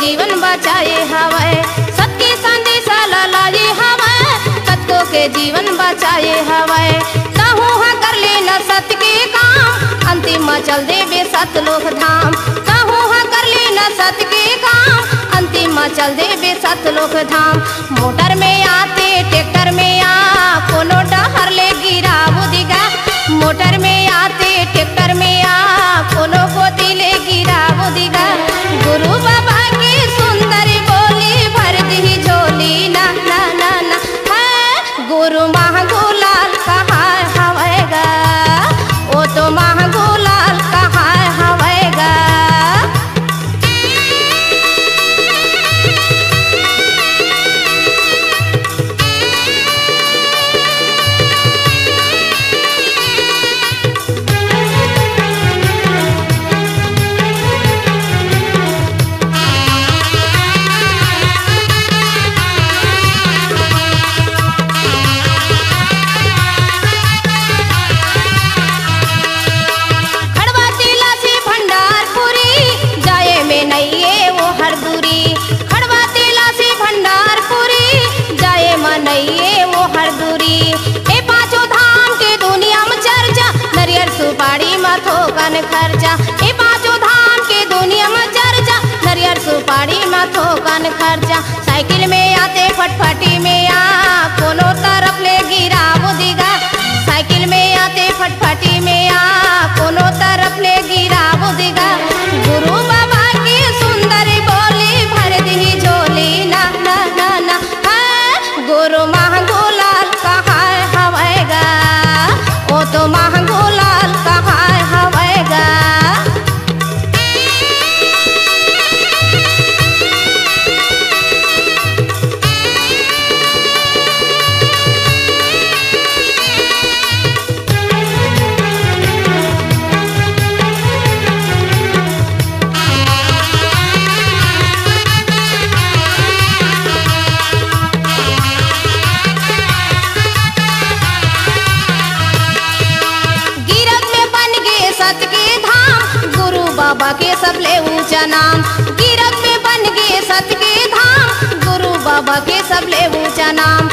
जीवन बचाए हवाए सबके संदेशा लागे हवाए कत्को के जीवन बचाए हवाए कहूँ हाँ कर ले न सत्य के काम। अंतिम चल देवे सतलोक धाम। कहूँ हाँ कर ले न सत्य के काम। अंतिम चल देवे सतलोक धाम। मोटर में आते, ट्रैक्टर में आ। कोनो डहर ले गिरा बुदिगा मोटर में आते, ट्रैक्टर में आ। कोनो पोती ले गिरा बुदिगा कन खर्चा, ए बाजू धाम के दुनिया में चर्चा। नरियर सुपारी मथो कन खर्चा, साइकिल में के सबले ऊँचा नाम। गिरक में बन गए सत के धाम। गुरु बाबा के सबले ऊँचा नाम।